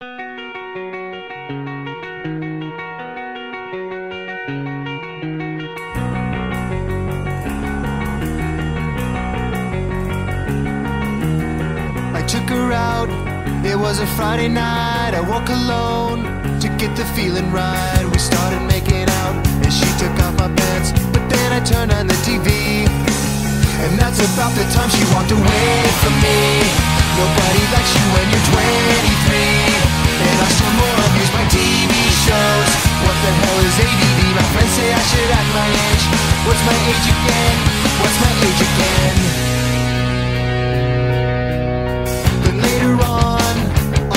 I took her out. It was a Friday night. I woke alone to get the feeling right. We started making out, and she took off my pants. But then I turned on the TV, and that's about the time she walked away from me. Nobody likes you when you're 23, age again? What's my age again? Then later on,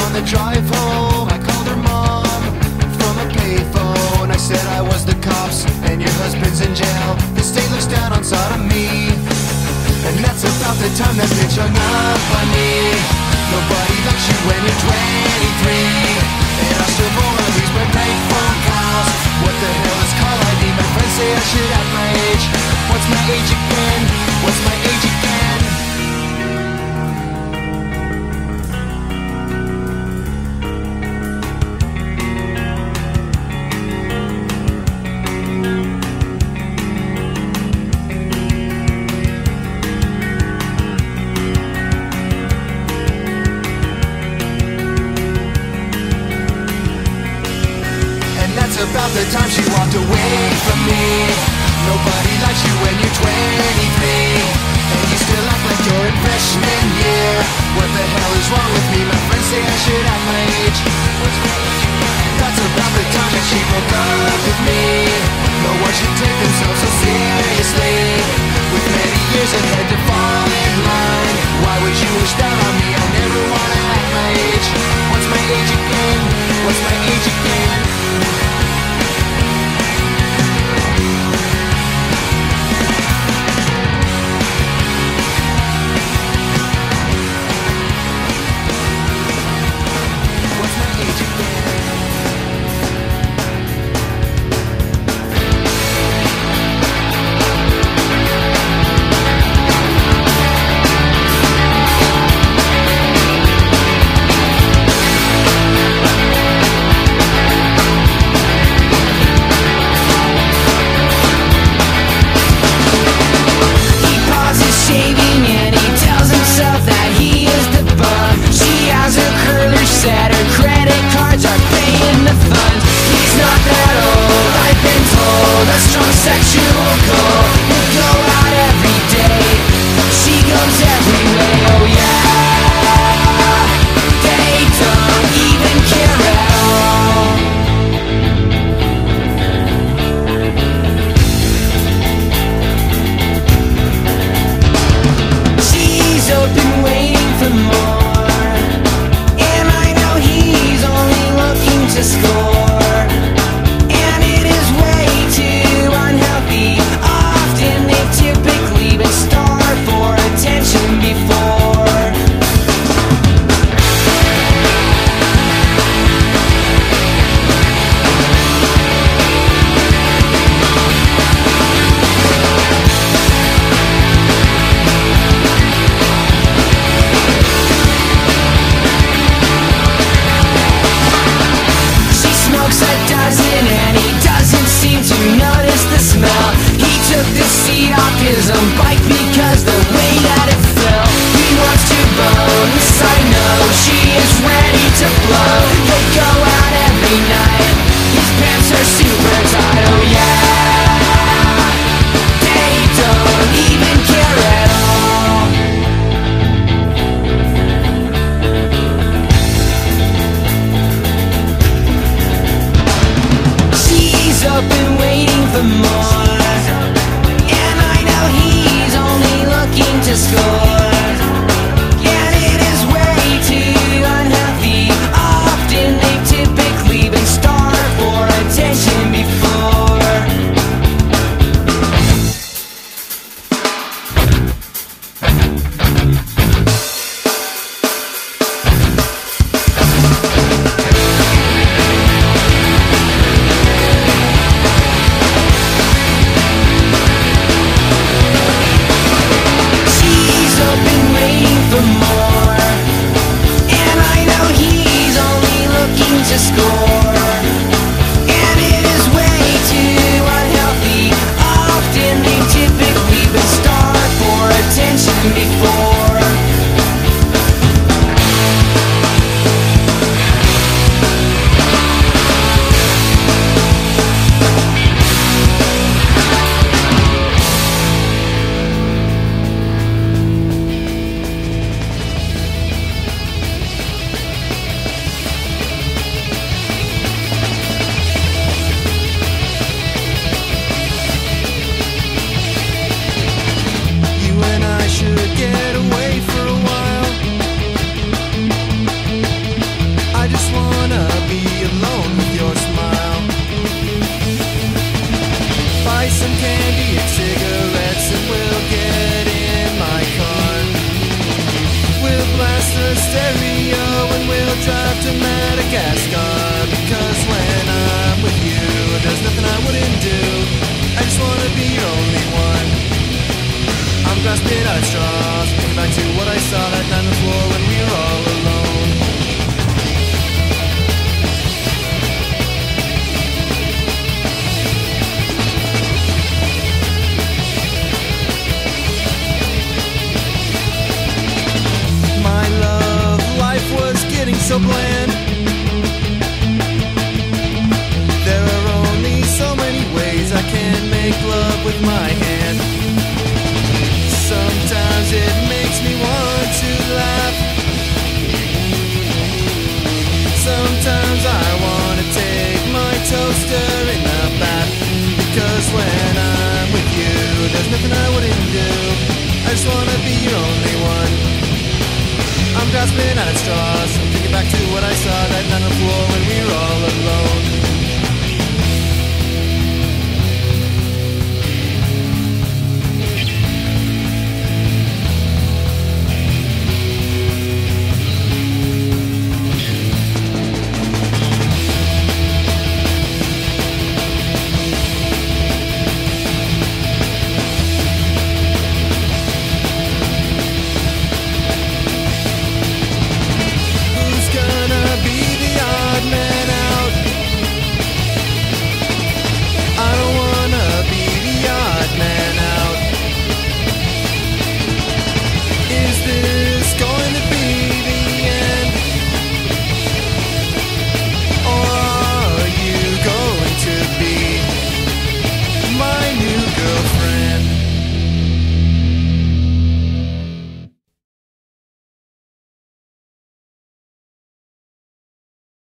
on the drive home, I called her mom from a payphone. I said I was the cops and your husband's in jail. The state looks down on sodomy. And that's about the time that bitch hung up on me. Nobody likes you when you're 23. About the time she walked away from me Nobody likes you when you're 23 And you still act like you're in freshman year What the hell is wrong with me? My friends say I should act my age? That's about the time that she broke up with me No one should take themselves so seriously With many years ahead to fall in line Why would you wish on? I These pants are super tight, oh yeah. They don't even Let's. I just wanna be your only one. I'm grasping at straws. I'm thinking back to what I saw that night on the floor